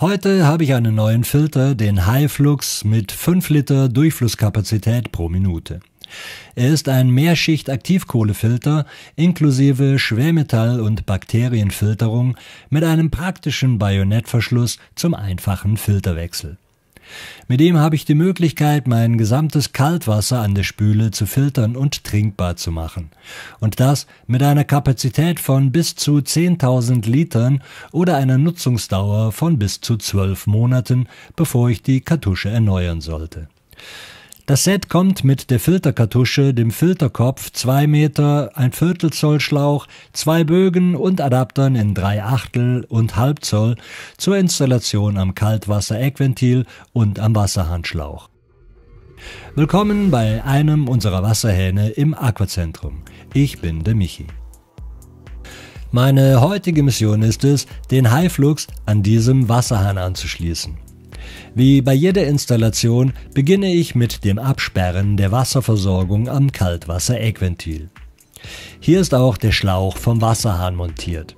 Heute habe ich einen neuen Filter, den Highflux mit 5 Liter Durchflusskapazität pro Minute. Er ist ein Mehrschicht-Aktivkohlefilter inklusive Schwermetall- und Bakterienfilterung mit einem praktischen Bajonettverschluss zum einfachen Filterwechsel. Mit ihm habe ich die Möglichkeit, mein gesamtes Kaltwasser an der Spüle zu filtern und trinkbar zu machen. Und das mit einer Kapazität von bis zu 10.000 Litern oder einer Nutzungsdauer von bis zu zwölf Monaten, bevor ich die Kartusche erneuern sollte. Das Set kommt mit der Filterkartusche, dem Filterkopf, zwei Meter, ein Viertel Zoll Schlauch, zwei Bögen und Adaptern in drei Achtel und halb Zoll zur Installation am Kaltwasser-Eckventil und am Wasserhandschlauch. Willkommen bei einem unserer Wasserhähne im Aquazentrum. Ich bin der Michi. Meine heutige Mission ist es, den Highflux an diesem Wasserhahn anzuschließen. Wie bei jeder Installation beginne ich mit dem Absperren der Wasserversorgung am Kaltwasser-Eckventil. Hier ist auch der Schlauch vom Wasserhahn montiert.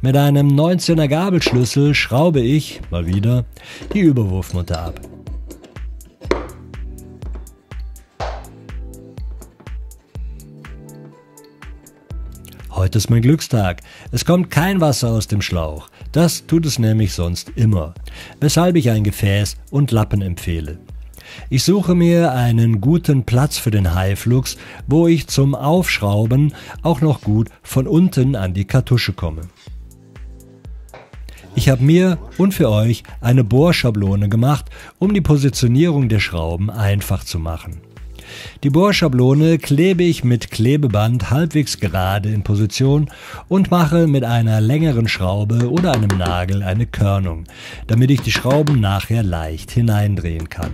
Mit einem 19er Gabelschlüssel schraube ich, mal wieder, die Überwurfmutter ab. Heute ist mein Glückstag. Es kommt kein Wasser aus dem Schlauch. Das tut es nämlich sonst immer, weshalb ich ein Gefäß und Lappen empfehle. Ich suche mir einen guten Platz für den Highflux, wo ich zum Aufschrauben auch noch gut von unten an die Kartusche komme. Ich habe mir und für euch eine Bohrschablone gemacht, um die Positionierung der Schrauben einfach zu machen. Die Bohrschablone klebe ich mit Klebeband halbwegs gerade in Position und mache mit einer längeren Schraube oder einem Nagel eine Körnung, damit ich die Schrauben nachher leicht hineindrehen kann.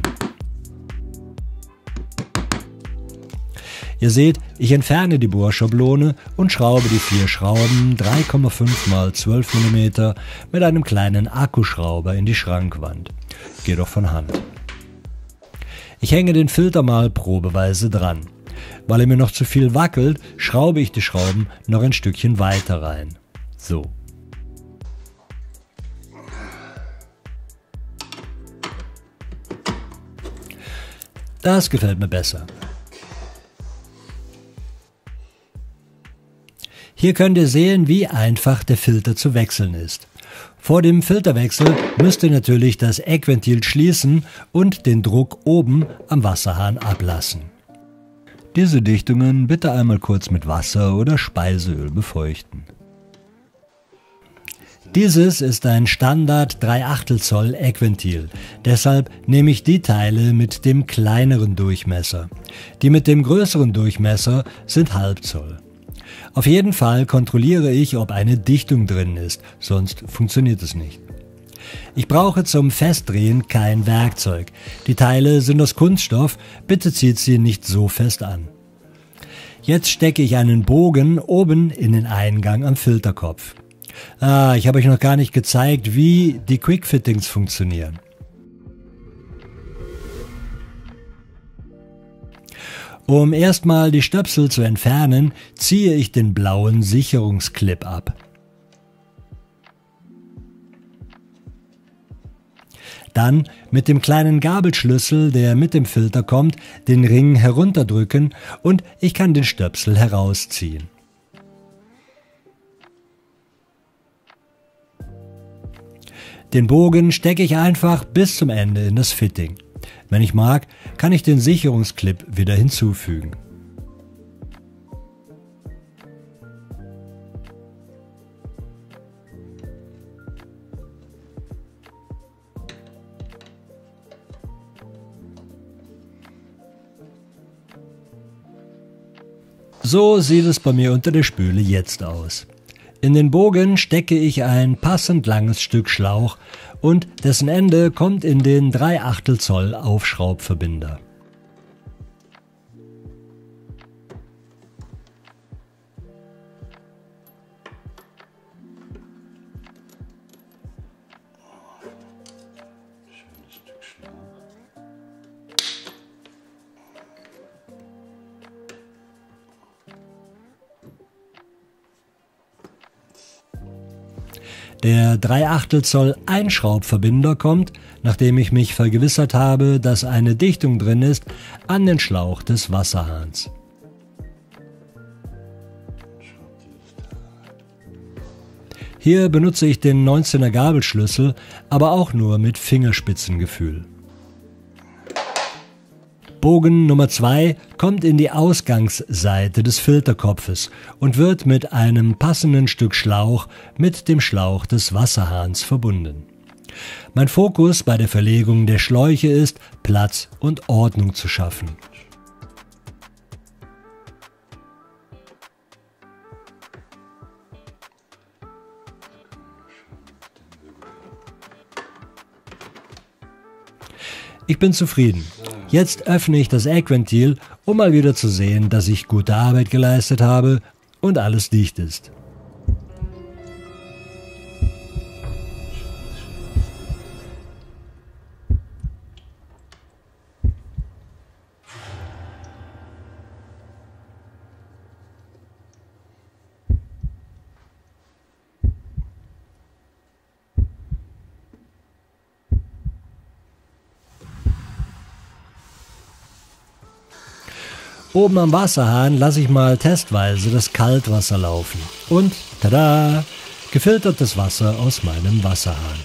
Ihr seht, ich entferne die Bohrschablone und schraube die vier Schrauben 3,5 x 12 mm mit einem kleinen Akkuschrauber in die Schrankwand. Geht doch von Hand. Ich hänge den Filter mal probeweise dran. Weil er mir noch zu viel wackelt, schraube ich die Schrauben noch ein Stückchen weiter rein. So. Das gefällt mir besser. Hier könnt ihr sehen, wie einfach der Filter zu wechseln ist. Vor dem Filterwechsel müsst ihr natürlich das Eckventil schließen und den Druck oben am Wasserhahn ablassen. Diese Dichtungen bitte einmal kurz mit Wasser oder Speiseöl befeuchten. Dieses ist ein Standard 3 Achtel Zoll Eckventil. Deshalb nehme ich die Teile mit dem kleineren Durchmesser. Die mit dem größeren Durchmesser sind halb Zoll. Auf jeden Fall kontrolliere ich, ob eine Dichtung drin ist, sonst funktioniert es nicht. Ich brauche zum Festdrehen kein Werkzeug. Die Teile sind aus Kunststoff, bitte zieht sie nicht so fest an. Jetzt stecke ich einen Bogen oben in den Eingang am Filterkopf. Ah, ich habe euch noch gar nicht gezeigt, wie die Quickfittings funktionieren. Um erstmal die Stöpsel zu entfernen, ziehe ich den blauen Sicherungsclip ab. Dann mit dem kleinen Gabelschlüssel, der mit dem Filter kommt, den Ring herunterdrücken und ich kann den Stöpsel herausziehen. Den Bogen stecke ich einfach bis zum Ende in das Fitting. Wenn ich mag, kann ich den Sicherungsclip wieder hinzufügen. So sieht es bei mir unter der Spüle jetzt aus. In den Bogen stecke ich ein passend langes Stück Schlauch und dessen Ende kommt in den 3 Achtel Zoll Aufschraubverbinder. Der 3 Achtel Zoll Einschraubverbinder kommt, nachdem ich mich vergewissert habe, dass eine Dichtung drin ist, an den Schlauch des Wasserhahns. Hier benutze ich den 19er Gabelschlüssel, aber auch nur mit Fingerspitzengefühl. Bogen Nummer 2 kommt in die Ausgangsseite des Filterkopfes und wird mit einem passenden Stück Schlauch mit dem Schlauch des Wasserhahns verbunden. Mein Fokus bei der Verlegung der Schläuche ist, Platz und Ordnung zu schaffen. Ich bin zufrieden. Jetzt öffne ich das Eckventil, um mal wieder zu sehen, dass ich gute Arbeit geleistet habe und alles dicht ist. Oben am Wasserhahn lasse ich mal testweise das Kaltwasser laufen. Und, tada, gefiltertes Wasser aus meinem Wasserhahn.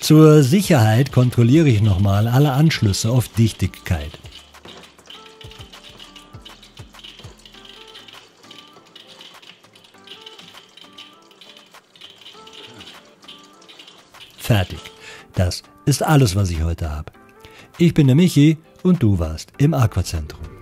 Zur Sicherheit kontrolliere ich nochmal alle Anschlüsse auf Dichtigkeit. Fertig. Das ist alles, was ich heute habe. Ich bin der Michi und du warst im Aquazentrum.